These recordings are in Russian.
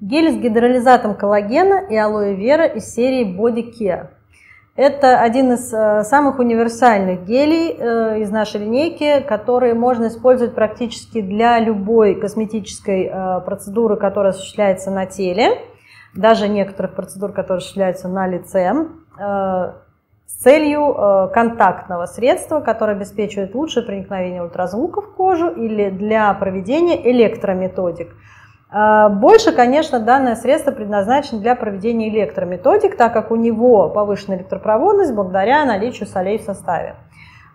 Гель с гидролизатом коллагена и алоэ вера из серии Body Care. Это один из э, самых универсальных гелей э, из нашей линейки, которые можно использовать практически для любой косметической э, процедуры, которая осуществляется на теле, даже некоторых процедур, которые осуществляются на лице, с целью контактного средства, которое обеспечивает лучшее проникновение ультразвука в кожу или для проведения электрометодик. А, больше, конечно, данное средство предназначено для проведения электрометодик, так как у него повышенная электропроводность благодаря наличию солей в составе.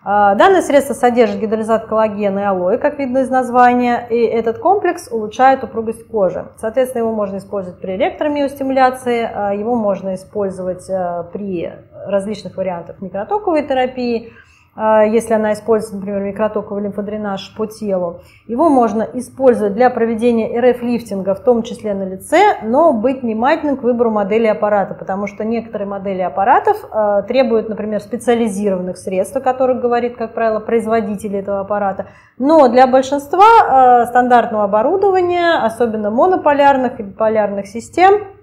А, данное средство содержит гидролизат коллагена и алоэ, как видно из названия, и этот комплекс улучшает упругость кожи. Соответственно, его можно использовать при электромиостимуляции, а, его можно использовать при различных вариантах микротоковой терапии, если она использует, например, микротоковый лимфодренаж по телу. Его можно использовать для проведения РФ-лифтинга, в том числе на лице, но быть внимательным к выбору модели аппарата, потому что некоторые модели аппаратов а, требуют, например, специализированных средств, о которых говорит, как правило, производитель этого аппарата. Но для большинства а, стандартного оборудования, особенно монополярных и биполярных систем, а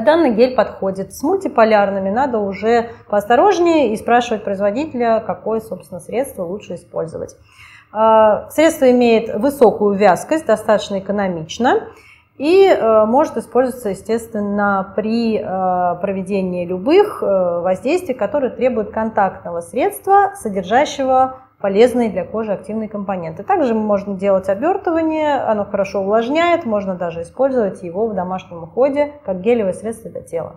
данный гель подходит. С мультиполярными надо уже поосторожнее и спрашивать производителя, какое, собственно, средство лучше использовать. А, средство имеет высокую вязкость, достаточно экономично и э, может использоваться, естественно, при э, проведении любых э, воздействий, которые требуют контактного средства, содержащего полезные для кожи активные компоненты. Также можно делать обертывание, оно хорошо увлажняет, можно даже использовать его в домашнем уходе как гелевое средство для тела.